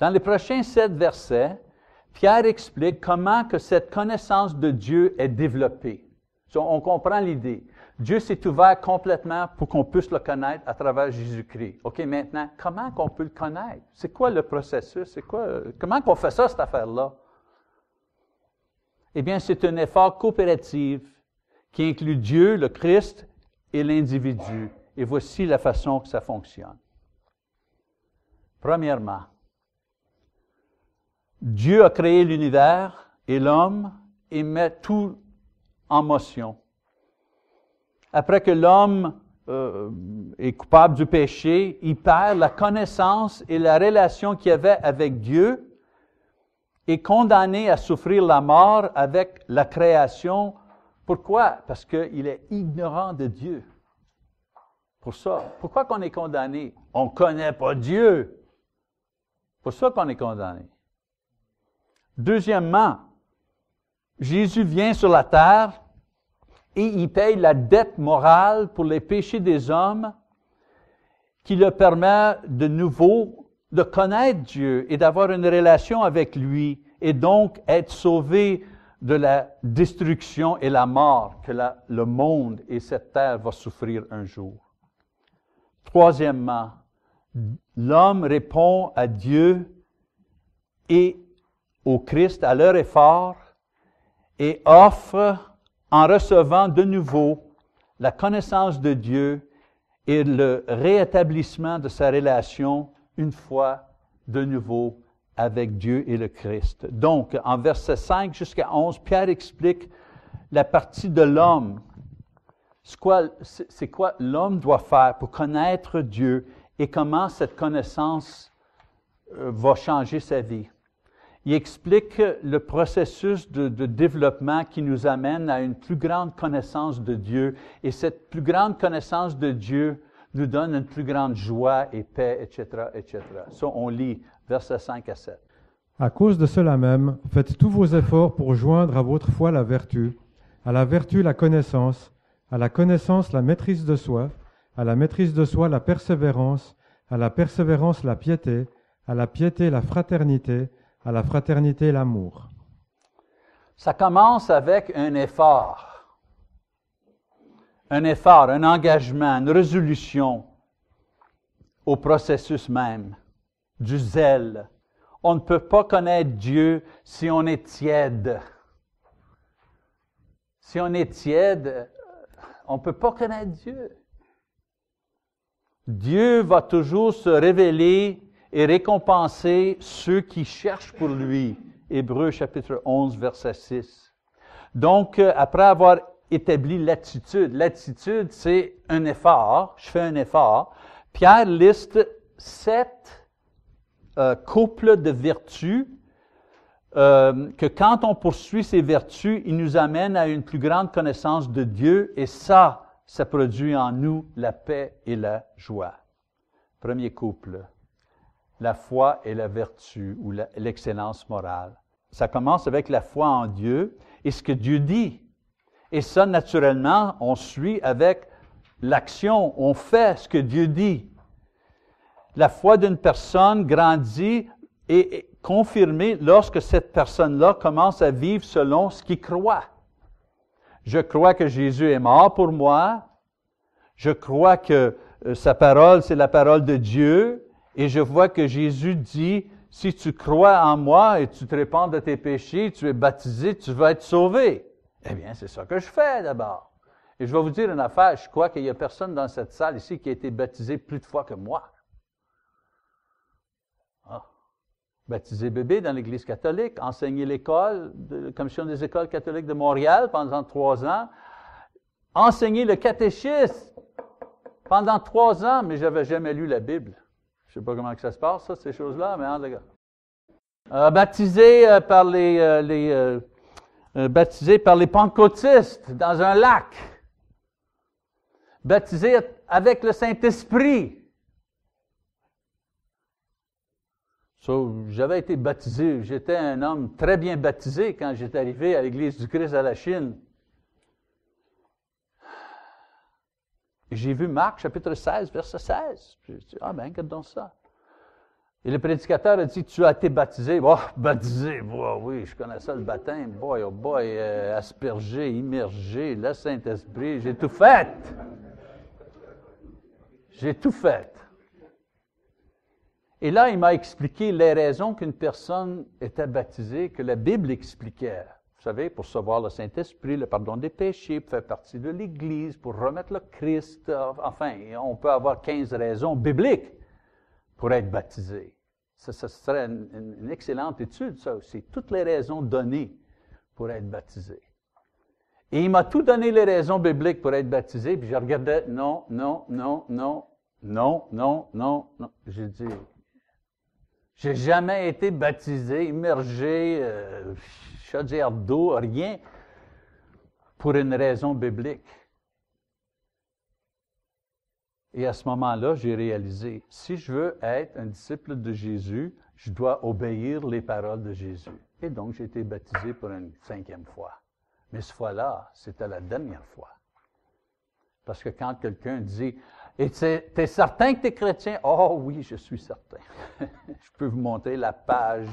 Dans les prochains sept versets, Pierre explique comment que cette connaissance de Dieu est développée. on comprend l'idée. Dieu s'est ouvert complètement pour qu'on puisse le connaître à travers Jésus-Christ. OK, maintenant, comment qu'on peut le connaître? C'est quoi le processus? C'est quoi, comment qu'on fait ça, cette affaire-là? Eh bien, c'est un effort coopératif qui inclut Dieu, le Christ et l'individu. Et voici la façon que ça fonctionne. Premièrement, Dieu a créé l'univers et l'homme et met tout en motion. Après que l'homme euh, est coupable du péché, il perd la connaissance et la relation qu'il avait avec Dieu est condamné à souffrir la mort avec la création. Pourquoi? Parce qu'il est ignorant de Dieu. Pour ça. Pourquoi qu'on est condamné? On ne connaît pas Dieu. Pour ça qu'on est condamné. Deuxièmement, Jésus vient sur la terre et il paye la dette morale pour les péchés des hommes qui le permet de nouveau de connaître Dieu et d'avoir une relation avec lui et donc être sauvé de la destruction et la mort que le monde et cette terre va souffrir un jour. Troisièmement, l'homme répond à Dieu et au Christ à leur effort et offre en recevant de nouveau la connaissance de Dieu et le réétablissement de sa relation une fois de nouveau avec Dieu et le Christ. Donc, en versets 5 jusqu'à 11, Pierre explique la partie de l'homme. C'est quoi, c'est quoi l'homme doit faire pour connaître Dieu et comment cette connaissance euh, va changer sa vie? Il explique le processus de, développement qui nous amène à une plus grande connaissance de Dieu. Et cette plus grande connaissance de Dieu nous donne une plus grande joie et paix, etc., etc. Ça, on lit versets 5 à 7. À cause de cela même, faites tous vos efforts pour joindre à votre foi la vertu, à la vertu la connaissance, à la connaissance la maîtrise de soi, à la maîtrise de soi la persévérance, à la persévérance la piété, à la piété la fraternité, à la fraternité et l'amour. Ça commence avec un effort. Un effort, un engagement, une résolution au processus même, du zèle. On ne peut pas connaître Dieu si on est tiède. Si on est tiède, on ne peut pas connaître Dieu. Dieu va toujours se révéler et récompenser ceux qui cherchent pour lui. Hébreu chapitre 11, verset 6. Donc, euh, après avoir établi l'attitude, l'attitude, c'est un effort, je fais un effort. Pierre liste sept euh, couples de vertus euh, que quand on poursuit ces vertus, il nous amène à une plus grande connaissance de Dieu et ça, ça produit en nous la paix et la joie. Premier couple la foi et la vertu ou l'excellence morale. Ça commence avec la foi en Dieu et ce que Dieu dit. Et ça, naturellement, on suit avec l'action, on fait ce que Dieu dit. La foi d'une personne grandit et est confirmée lorsque cette personne-là commence à vivre selon ce qu'il croit. Je crois que Jésus est mort pour moi. Je crois que euh, sa parole, c'est la parole de Dieu. Et je vois que Jésus dit, si tu crois en moi et tu te répands de tes péchés, tu es baptisé, tu vas être sauvé. Eh bien, c'est ça que je fais d'abord. Et je vais vous dire une affaire, je crois qu'il n'y a personne dans cette salle ici qui a été baptisé plus de fois que moi. Ah. Baptisé bébé dans l'Église catholique, enseigné l'école, la Commission des écoles catholiques de Montréal pendant trois ans, enseigné le catéchisme pendant trois ans, mais je n'avais jamais lu la Bible. Je ne sais pas comment que ça se passe, ça, ces choses-là, mais tout cas. Euh, baptisé euh, par les, euh, les baptisé par les pentecôtistes dans un lac. Baptisé avec le Saint-Esprit. J'avais été baptisé, j'étais un homme très bien baptisé quand j'étais arrivé à l'Église du Christ à la Chine. J'ai vu Marc chapitre 16, verset 16. J'ai dit, ah ben, regardons ça? Et le prédicateur a dit, tu as été baptisé. Oh, baptisé, oui, je connais ça, le baptême. Boy, oh boy, euh, aspergé, immergé, le Saint-Esprit, j'ai tout fait. J'ai tout fait. Et là, il m'a expliqué les raisons qu'une personne était baptisée, que la Bible expliquait. Vous savez, pour recevoir le Saint-Esprit, le pardon des péchés, pour faire partie de l'Église, pour remettre le Christ. Enfin, on peut avoir 15 raisons bibliques pour être baptisé. Ça, serait une, excellente étude, ça aussi. Toutes les raisons données pour être baptisé. Et il m'a tout donné les raisons bibliques pour être baptisé, puis je regardais, non, non, non, non, non, non, non, non. J'ai dit, j'ai jamais été baptisé, immergé, euh, chaudière d'eau, rien, pour une raison biblique. Et à ce moment-là, j'ai réalisé, si je veux être un disciple de Jésus, je dois obéir les paroles de Jésus. Et donc, j'ai été baptisé pour une cinquième fois. Mais ce fois-là, c'était la dernière fois. Parce que quand quelqu'un dit, et tu es certain que tu es chrétien? Oh oui, je suis certain. je peux vous montrer la page,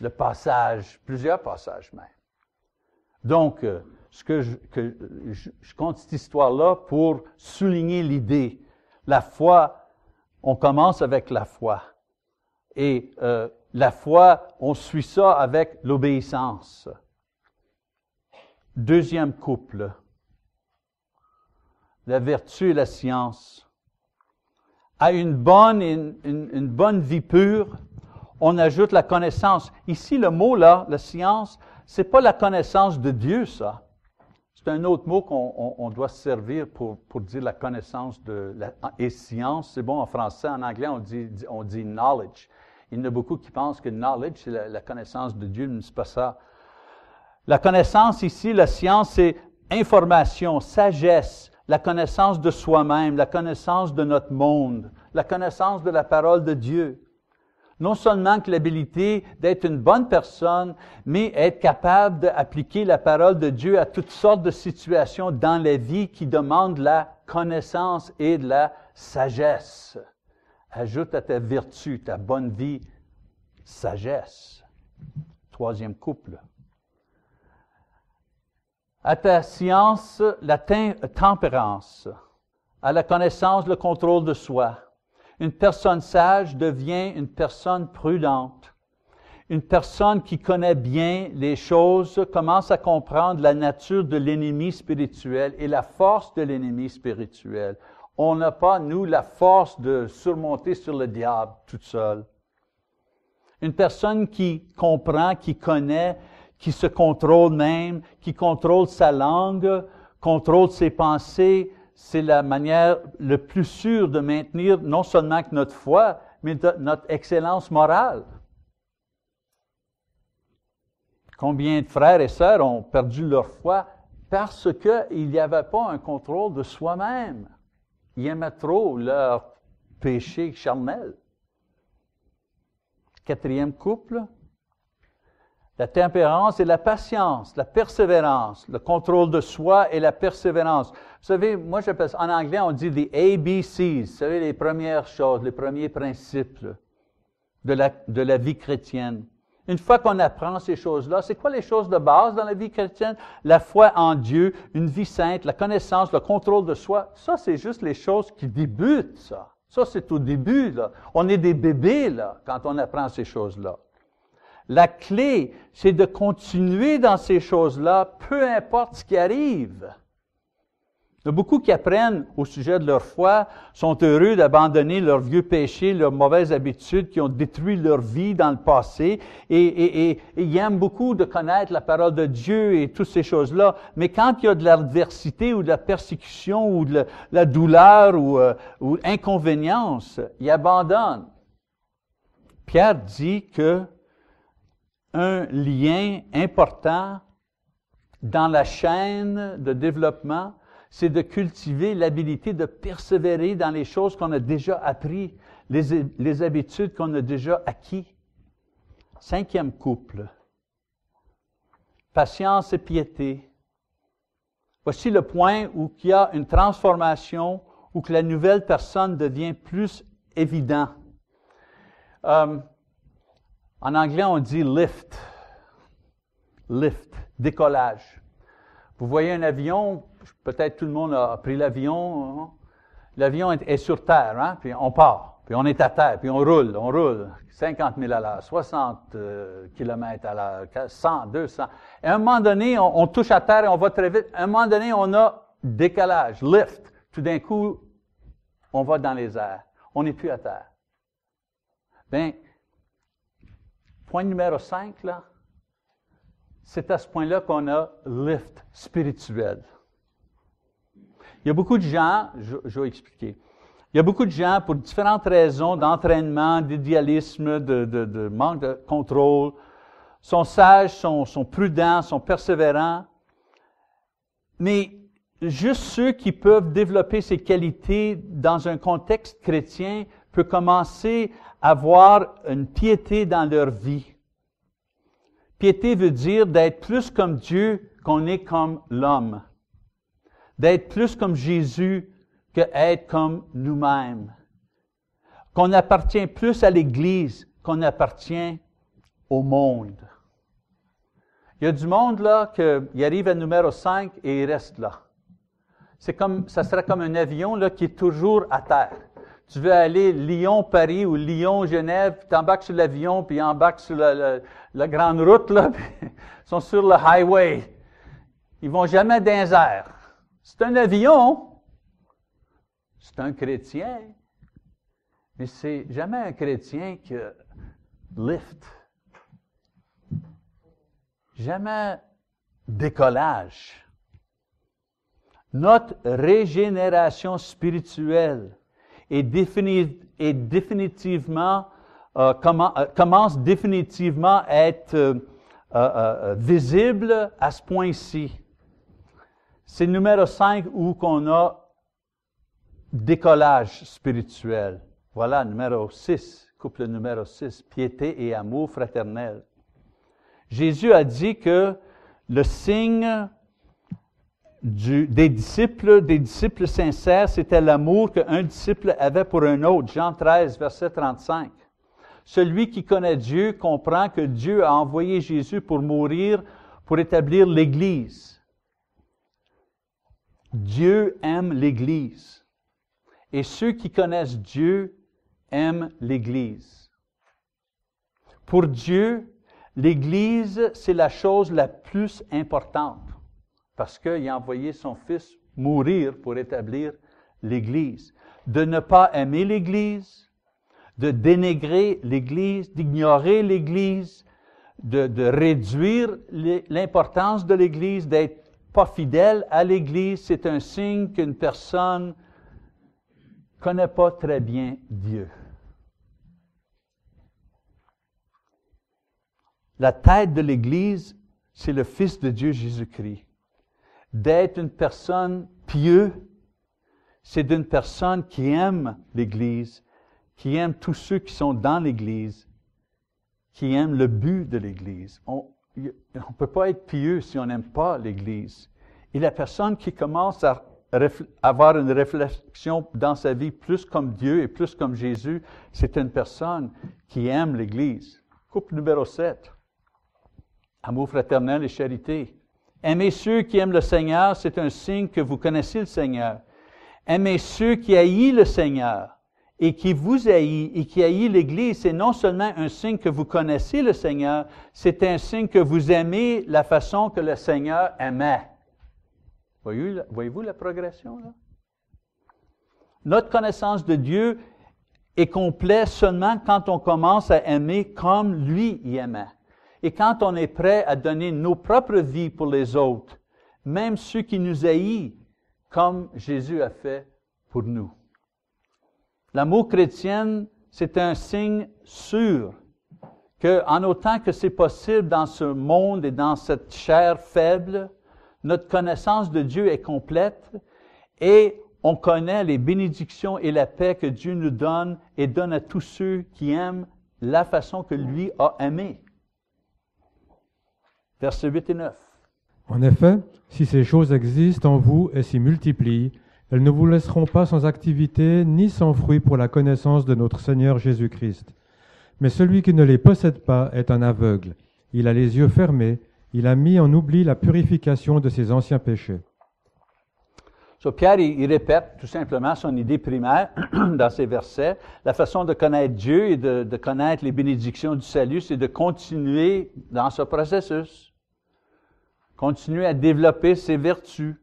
le, passage, plusieurs passages même. Donc, euh, ce que je, compte cette histoire-là pour souligner l'idée la foi, on commence avec la foi. Et euh, la foi, on suit ça avec l'obéissance. Deuxième couple, la vertu et la science. À une bonne, une, une bonne vie pure, on ajoute la connaissance. Ici, le mot là, la science, c'est pas la connaissance de Dieu, ça. C'est un autre mot qu'on doit servir pour, pour, dire la connaissance de la, et science. C'est bon en français, en anglais, on dit, on dit knowledge. Il y en a beaucoup qui pensent que knowledge, c'est la, la, connaissance de Dieu, mais ce n'est pas ça. La connaissance ici, la science, c'est information, sagesse, la connaissance de soi-même, la connaissance de notre monde, la connaissance de la parole de Dieu non seulement que l'habilité d'être une bonne personne, mais être capable d'appliquer la parole de Dieu à toutes sortes de situations dans la vie qui demandent la connaissance et de la sagesse. Ajoute à ta vertu, ta bonne vie, sagesse. Troisième couple. À ta science, la tempérance. À la connaissance, le contrôle de soi une personne sage devient une personne prudente. Une personne qui connaît bien les choses commence à comprendre la nature de l'ennemi spirituel et la force de l'ennemi spirituel. On n'a pas, nous, la force de surmonter sur le diable toute seule. Une personne qui comprend, qui connaît, qui se contrôle même, qui contrôle sa langue, contrôle ses pensées, c'est la manière le plus sûre de maintenir non seulement notre foi, mais notre excellence morale. Combien de frères et sœurs ont perdu leur foi parce qu'il n'y avait pas un contrôle de soi-même? Ils aimaient trop leur péché charnel. Quatrième couple, la tempérance et la patience, la persévérance, le contrôle de soi et la persévérance. Vous savez, moi j'appelle en anglais on dit les ABCs, vous savez, les premières choses, les premiers principes de la, de la vie chrétienne. Une fois qu'on apprend ces choses-là, c'est quoi les choses de base dans la vie chrétienne? La foi en Dieu, une vie sainte, la connaissance, le contrôle de soi. Ça, c'est juste les choses qui débutent, ça. Ça, c'est au début. On est des bébés, là, quand on apprend ces choses-là. La clé, c'est de continuer dans ces choses-là, peu importe ce qui arrive. Il y a beaucoup qui apprennent au sujet de leur foi, sont heureux d'abandonner leurs vieux péchés, leurs mauvaises habitudes qui ont détruit leur vie dans le passé, et, ils aiment beaucoup de connaître la parole de Dieu et toutes ces choses-là. Mais quand il y a de l'adversité ou de la persécution ou de la, douleur ou, euh, ou inconvénience, ils abandonnent. Pierre dit que un lien important dans la chaîne de développement, c'est de cultiver l'habilité de persévérer dans les choses qu'on a déjà apprises, les, habitudes qu'on a déjà acquis. Cinquième couple. Patience et piété. Voici le point où il y a une transformation, où que la nouvelle personne devient plus évidente. Euh, en anglais, on dit lift. Lift, décollage. Vous voyez un avion, peut-être tout le monde a pris l'avion. Hein? L'avion est, sur terre, hein? puis on part, puis on est à terre, puis on roule, on roule. 50 000 à l'heure, 60 km à l'heure, 100, 200. Et à un moment donné, on, touche à terre et on va très vite. À un moment donné, on a décalage, lift. Tout d'un coup, on va dans les airs. On n'est plus à terre. Bien, point numéro 5, là, c'est à ce point-là qu'on a lift spirituel. Il y a beaucoup de gens, je, vais expliquer, il y a beaucoup de gens, pour différentes raisons d'entraînement, d'idéalisme, de, manque de contrôle, sont sages, sont, sont prudents, sont persévérants, mais juste ceux qui peuvent développer ces qualités dans un contexte chrétien peuvent commencer avoir une piété dans leur vie. Piété veut dire d'être plus comme Dieu qu'on est comme l'homme. D'être plus comme Jésus que être comme nous-mêmes. Qu'on appartient plus à l'Église qu'on appartient au monde. Il y a du monde là qui arrive à numéro 5 et il reste là. C'est comme, ça serait comme un avion là, qui est toujours à terre. Tu veux aller Lyon-Paris ou Lyon-Genève, puis tu embarques sur l'avion, puis embarques sur la, grande route, là, puis ils sont sur le highway. Ils vont jamais dans les airs. C'est un avion. C'est un chrétien. Mais c'est jamais un chrétien qui lift. Jamais décollage. Notre régénération spirituelle est, définitivement, euh, euh, commence définitivement à être euh, visible à ce point-ci. C'est le numéro 5 où qu'on a décollage spirituel. Voilà, numéro 6, couple numéro 6, piété et amour fraternel. Jésus a dit que le signe des disciples, des disciples sincères, c'était l'amour qu'un disciple avait pour un autre. Jean 13, verset 35. Celui qui connaît Dieu comprend que Dieu a envoyé Jésus pour mourir, pour établir l'Église. Dieu aime l'Église. Et ceux qui connaissent Dieu aiment l'Église. Pour Dieu, l'Église, c'est la chose la plus importante parce qu'il a envoyé son Fils mourir pour établir l'Église. De ne pas aimer l'Église, de dénigrer l'Église, d'ignorer l'Église, de, de réduire l'importance de l'Église, d'être pas fidèle à l'Église, c'est un signe qu'une personne connaît pas très bien Dieu. La tête de l'Église, c'est le Fils de Dieu Jésus-Christ d'être une personne pieuse, c'est d'une personne qui aime l'Église, qui aime tous ceux qui sont dans l'Église, qui aime le but de l'Église. On ne peut pas être pieux si on n'aime pas l'Église. Et la personne qui commence à avoir une réflexion dans sa vie plus comme Dieu et plus comme Jésus, c'est une personne qui aime l'Église. Couple numéro 7. Amour fraternel et charité. Aimez ceux qui aiment le Seigneur, c'est un signe que vous connaissez le Seigneur. Aimez ceux qui haïssent le Seigneur et qui vous haïssent et qui haïssent l'Église, c'est non seulement un signe que vous connaissez le Seigneur, c'est un signe que vous aimez la façon que le Seigneur aimait. Voyez-vous la progression? Notre connaissance de Dieu est complète seulement quand on commence à aimer comme lui y aimait. Et quand on est prêt à donner nos propres vies pour les autres, même ceux qui nous haïssent, comme Jésus a fait pour nous. L'amour chrétien, c'est un signe sûr que, en autant que c'est possible dans ce monde et dans cette chair faible, notre connaissance de Dieu est complète et on connaît les bénédictions et la paix que Dieu nous donne et donne à tous ceux qui aiment la façon que lui a aimé versets 8 et 9. En effet, si ces choses existent en vous et s'y multiplient, elles ne vous laisseront pas sans activité ni sans fruit pour la connaissance de notre Seigneur Jésus-Christ. Mais celui qui ne les possède pas est un aveugle. Il a les yeux fermés, il a mis en oubli la purification de ses anciens péchés. So, Pierre, il, il répète tout simplement son idée primaire dans ces versets. La façon de connaître Dieu et de, connaître les bénédictions du salut, c'est de continuer dans ce processus. Continuer à développer ses vertus.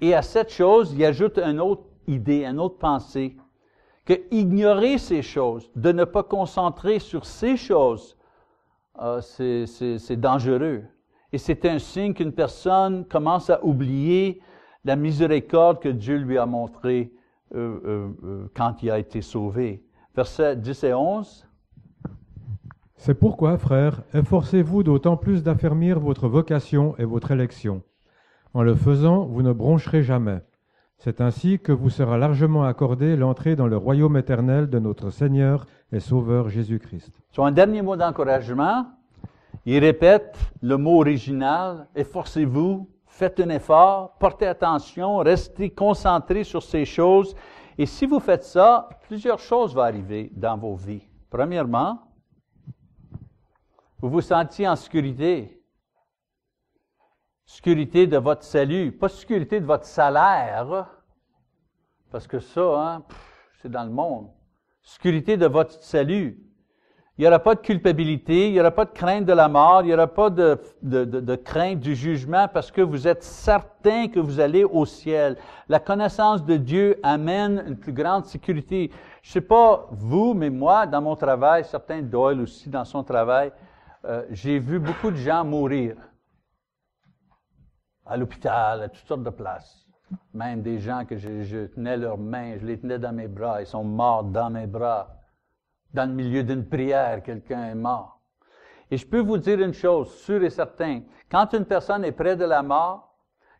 Et à cette chose, il ajoute une autre idée, une autre pensée, que ignorer ces choses, de ne pas concentrer sur ces choses, euh, c'est dangereux. Et c'est un signe qu'une personne commence à oublier la miséricorde que Dieu lui a montrée euh, euh, euh, quand il a été sauvé. Versets 10 et 11. C'est pourquoi, frères, efforcez-vous d'autant plus d'affermir votre vocation et votre élection. En le faisant, vous ne broncherez jamais. C'est ainsi que vous sera largement accordée l'entrée dans le royaume éternel de notre Seigneur et Sauveur Jésus-Christ. Sur un dernier mot d'encouragement, il répète le mot original, efforcez-vous, faites un effort, portez attention, restez concentrés sur ces choses. Et si vous faites ça, plusieurs choses vont arriver dans vos vies. Premièrement, vous vous sentiez en sécurité. Sécurité de votre salut, pas sécurité de votre salaire, parce que ça, hein, c'est dans le monde. Sécurité de votre salut. Il n'y aura pas de culpabilité, il n'y aura pas de crainte de la mort, il n'y aura pas de, crainte du jugement parce que vous êtes certain que vous allez au ciel. La connaissance de Dieu amène une plus grande sécurité. Je ne sais pas vous, mais moi, dans mon travail, certains Doyle aussi dans son travail, euh, j'ai vu beaucoup de gens mourir à l'hôpital, à toutes sortes de places. Même des gens que je, je tenais leurs mains, je les tenais dans mes bras, ils sont morts dans mes bras. Dans le milieu d'une prière, quelqu'un est mort. Et je peux vous dire une chose, sûre et certain, quand une personne est près de la mort,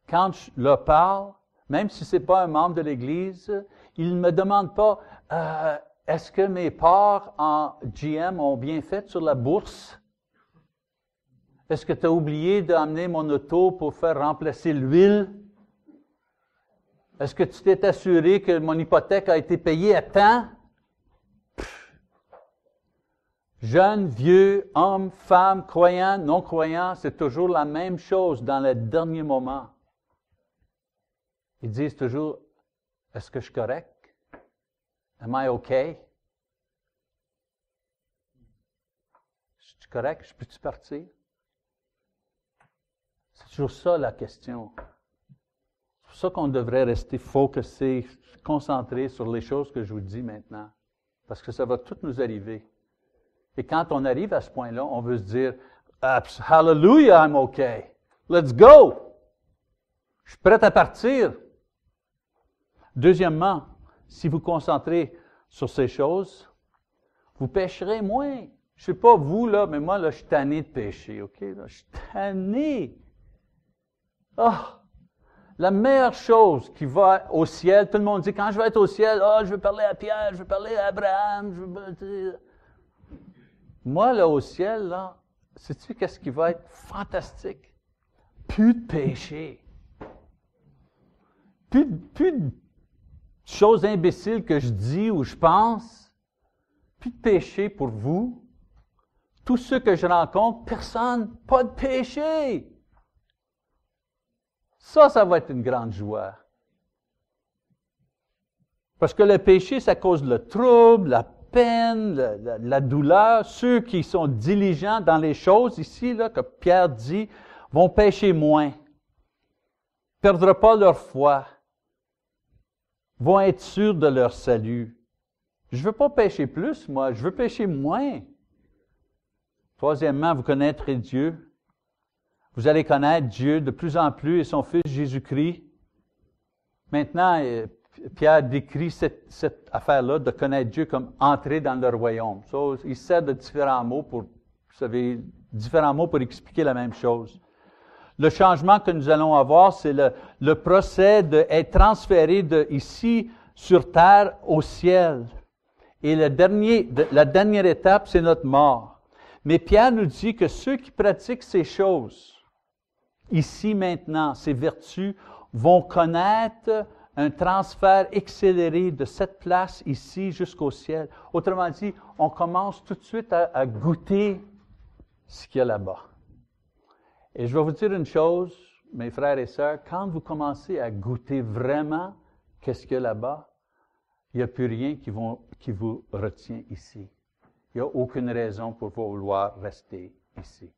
quand je leur parle, même si c'est pas un membre de l'Église, il ne me demande pas euh, est-ce que mes parts en GM ont bien fait sur la bourse? Est-ce que tu as oublié d'amener mon auto pour faire remplacer l'huile? Est-ce que tu t'es assuré que mon hypothèque a été payée à temps? Jeunes, vieux, hommes, femmes, croyants, non-croyants, c'est toujours la même chose dans le dernier moment. Ils disent toujours, est-ce que je suis correct? Am I okay? Je suis correct? Je peux-tu partir? C'est toujours ça la question. C'est pour ça qu'on devrait rester focusé, concentré sur les choses que je vous dis maintenant. Parce que ça va tout nous arriver. Et quand on arrive à ce point-là, on veut se dire, Hallelujah, I'm okay. Let's go. Je suis prêt à partir. Deuxièmement, si vous concentrez sur ces choses, vous pécherez moins. Je sais pas vous, là, mais moi, là, je suis tanné de pécher, OK? je suis tanné. Ah! La meilleure chose qui va au ciel, tout le monde dit, quand je vais être au ciel, ah, je veux parler à Pierre, je veux parler à Abraham, je veux... Moi, là, au ciel, là, sais-tu qu'est-ce qui va être fantastique? Plus de péché. Plus, de- choses imbéciles que je dis ou je pense. Plus de péché pour vous. Tous ceux que je rencontre, personne, pas de péché. Ça, ça va être une grande joie. Parce que le péché, ça cause le trouble, la peine, la, douleur. Ceux qui sont diligents dans les choses ici, là, que Pierre dit, vont pécher moins, perdront pas leur foi, vont être sûrs de leur salut. Je veux pas pécher plus, moi, je veux pécher moins. Troisièmement, vous connaîtrez Dieu. Vous allez connaître Dieu de plus en plus et son Fils Jésus-Christ. Maintenant, euh, Pierre décrit cette, affaire-là de connaître Dieu comme entrer dans le royaume. Il sert de différents mots pour, différents mots pour expliquer la même chose. Le changement que nous allons avoir, c'est le, procès d'être transféré de ici sur terre au ciel. Et la dernière étape, c'est notre mort. Mais Pierre nous dit que ceux qui pratiquent ces choses, ici maintenant, ces vertus, vont connaître un transfert accéléré de cette place ici jusqu'au ciel. Autrement dit, on commence tout de suite à, goûter ce qu'il y a là-bas. Et je vais vous dire une chose, mes frères et sœurs, quand vous commencez à goûter vraiment qu'est-ce qu'il y a là-bas, il n'y a plus rien qui, qui vous retient ici. Il n'y a aucune raison pour vouloir rester ici.